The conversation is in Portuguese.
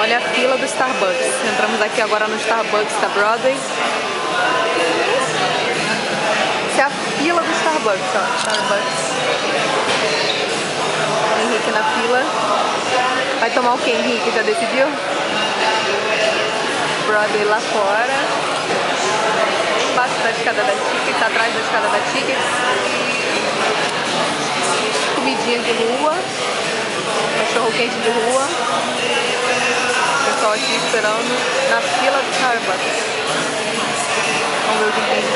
Olha a fila do Starbucks. Entramos aqui agora no Starbucks da Broadway. Essa é a fila do Starbucks, ó. Starbucks. Henrique na fila. Vai tomar o que, Henrique? Já decidiu? Broadway lá fora. Embaixo da escada da Tickets, atrás da escada da Tickets. Comidinha de rua. Cachorro quente de rua. Esperando na fila do Starbucks. Vamos ver o que tem.